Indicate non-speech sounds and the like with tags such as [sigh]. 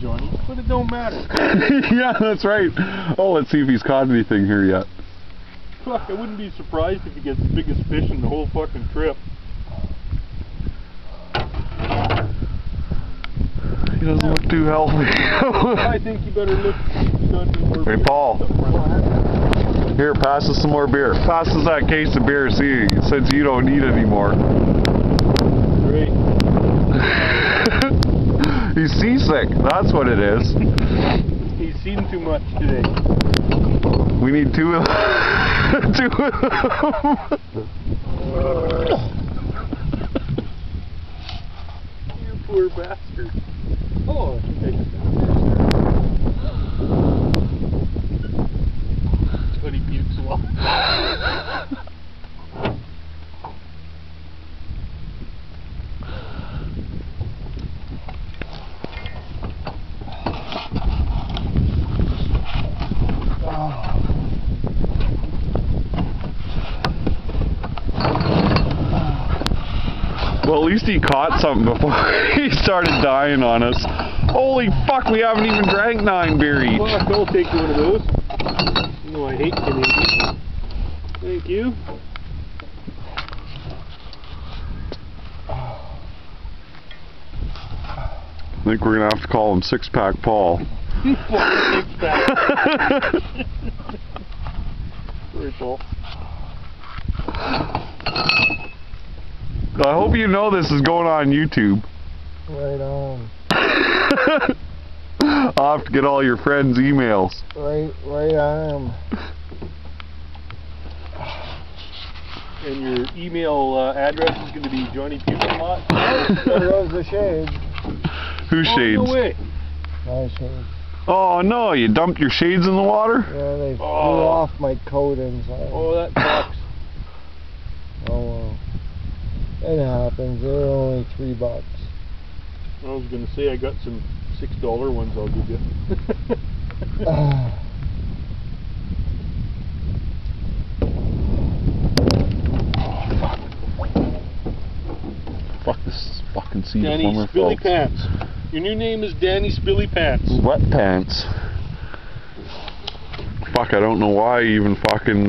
Johnny. But it don't matter. [laughs] yeah, that's right. Oh, let's see if he's caught anything here yet. Fuck, I wouldn't be surprised if he gets the biggest fish in the whole fucking trip. He doesn't look too healthy. I think you better look. Hey, Paul. Here, pass us some more beer. Pass us that case of beer, see, since you don't need any more. Great. [laughs] He's seasick, that's what it is. [laughs] He's seen too much today. We need two of [laughs] two of them. [laughs] You poor bastard. Oh, Well, at least he caught something before [laughs] he started dying on us. Holy fuck, we haven't even drank nine beer each. Fuck, I'll take one of those. You know I hate Canadian. Thank you. I think we're gonna have to call him Six Pack Paul. [laughs] Six pack. [laughs] Sorry, Paul. I hope you know this is going on YouTube. Right on. [laughs] I'll have to get all your friends' emails. Right, right on. And your email uh, address is going to be Johnny Puking Lot. There the shades. Who shades? Oh, no way. My shades. Oh no, you dumped your shades in the water? Yeah, they flew Oh. off my coat inside. Oh, that sucks. Oh well. It happens. They're only three bucks. I was going to say I got some six dollar ones. I'll give you. [sighs] Fuck this fucking sea Danny plumber, Spilly folks. Pants. Your new name is Danny Spilly Pants. Wet pants. Fuck, I don't know why I even fucking